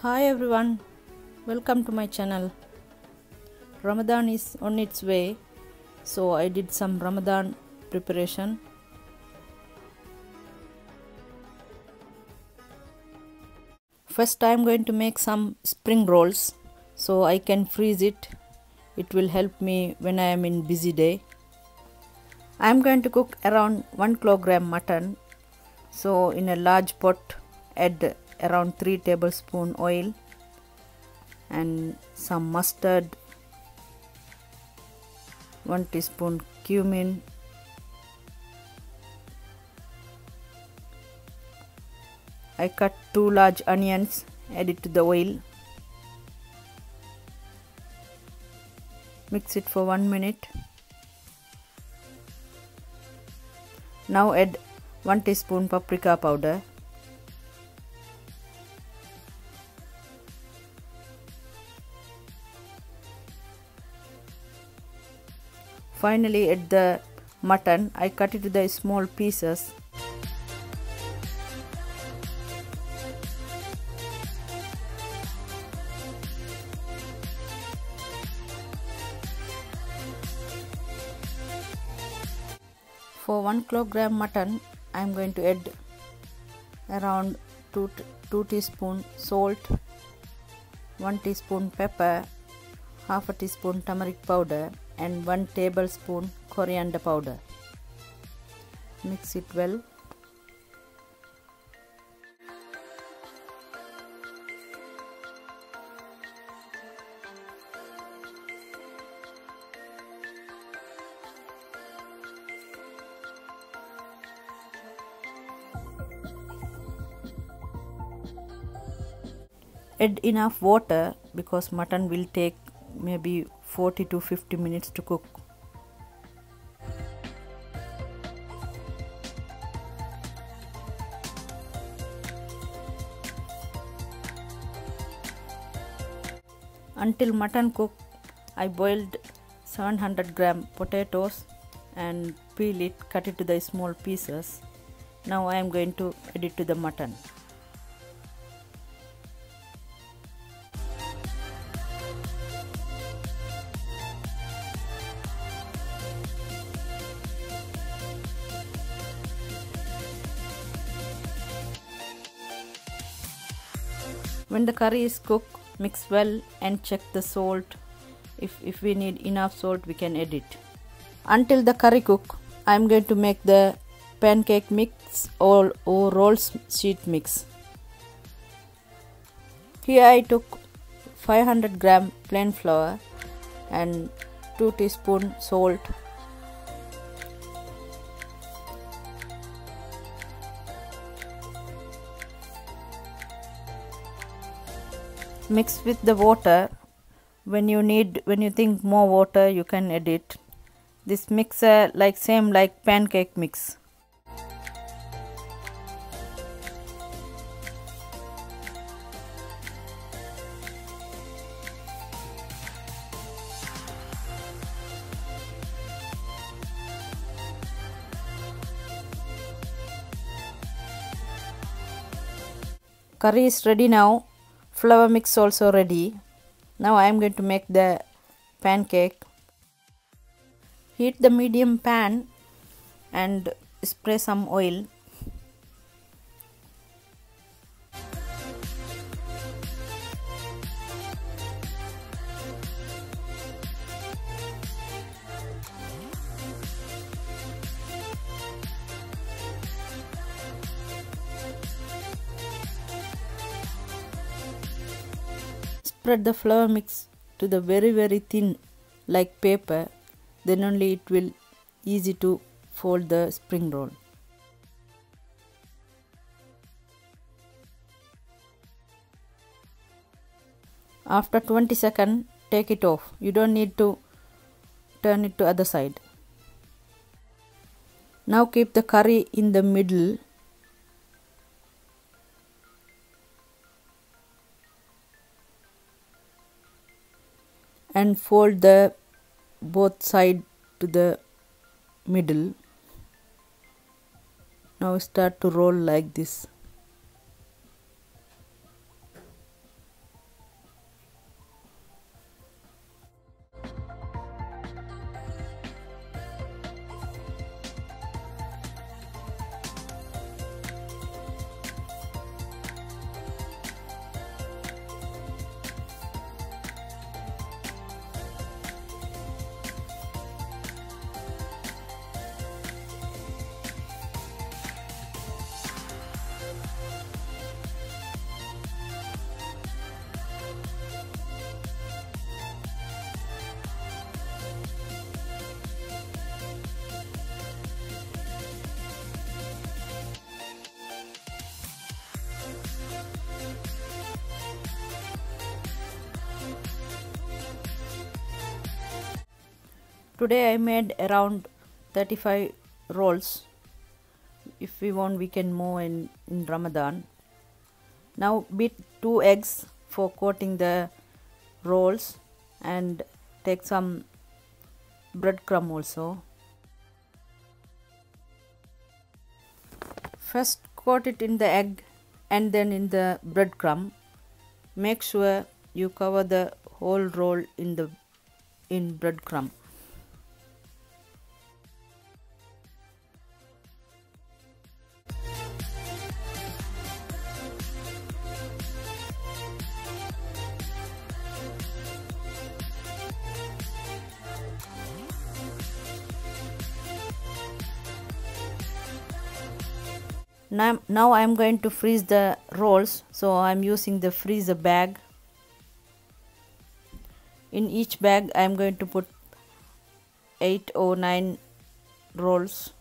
Hi everyone, welcome to my channel. Ramadan is on its way, so I did some Ramadan preparation. First, I am going to make some spring rolls so I can freeze it. It will help me when I am in busy day. I am going to cook around 1 kilogram mutton. So in a large pot add around 3 tablespoon oil and some mustard 1 teaspoon cumin I cut two large onions add it to the oil. Mix it for 1 minute. Now add 1 teaspoon paprika powder Finally add the mutton. I cut it to the small pieces. For 1 kilogram mutton, I am going to add around 2, 2 teaspoon salt, 1 teaspoon pepper, half a teaspoon turmeric powder and 1 tablespoon coriander powder. Mix it well. Add enough water because mutton will take maybe 40 to 50 minutes to cook. Until mutton cook, I boiled 700 gram potatoes and peel it, cut it to the small pieces. Now I am going to add it to the mutton. When the curry is cooked, mix well and check the salt. If, if we need enough salt, we can add it. Until the curry cook, I am going to make the pancake mix or, or roll sheet mix. Here I took 500 gram plain flour and 2 teaspoon salt mix with the water. When you need when you think more water you can add it this mixer like same like pancake mix. Curry is ready now flour mix also ready. Now I am going to make the pancake. Heat the medium pan and spray some oil spread the flour mix to the very very thin like paper then only it will easy to fold the spring roll. After 20 second take it off. You don't need to turn it to other side. Now keep the curry in the middle and fold the both side to the middle. Now start to roll like this Today I made around 35 rolls. If we want we can more in, in Ramadan. Now beat 2 eggs for coating the rolls and take some breadcrumb also. First coat it in the egg and then in the breadcrumb. Make sure you cover the whole roll in the in breadcrumb. Now, now I am going to freeze the rolls. So I am using the freezer bag. In each bag I am going to put 8 or 9 rolls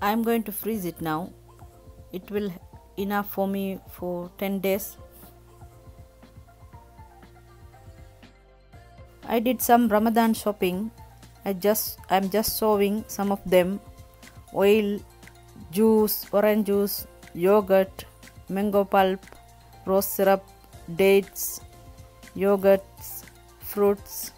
I am going to freeze it now. It will enough for me for 10 days. I did some Ramadan shopping. I just I'm just showing some of them. Oil, juice, orange juice, yogurt, mango pulp, rose syrup, dates, yogurts, fruits,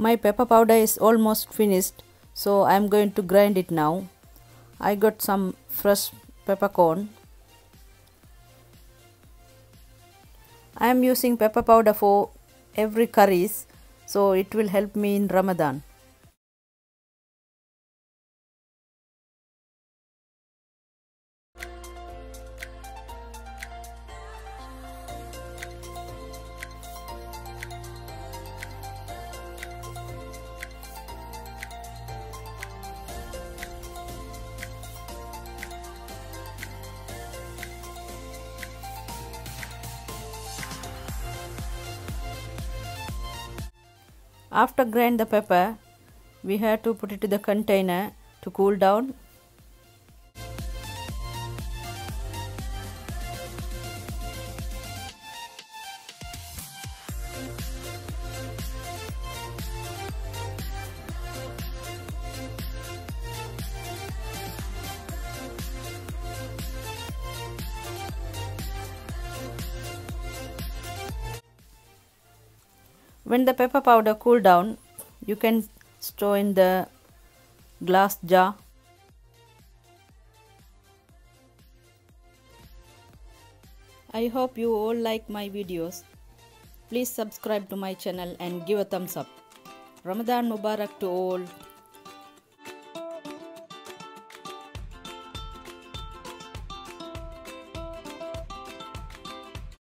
My pepper powder is almost finished so I am going to grind it now. I got some fresh peppercorn. I am using pepper powder for every curries so it will help me in Ramadan. After grind the pepper, we have to put it to the container to cool down. When the pepper powder cool down, you can store in the glass jar. I hope you all like my videos. Please subscribe to my channel and give a thumbs up. Ramadan Mubarak to all.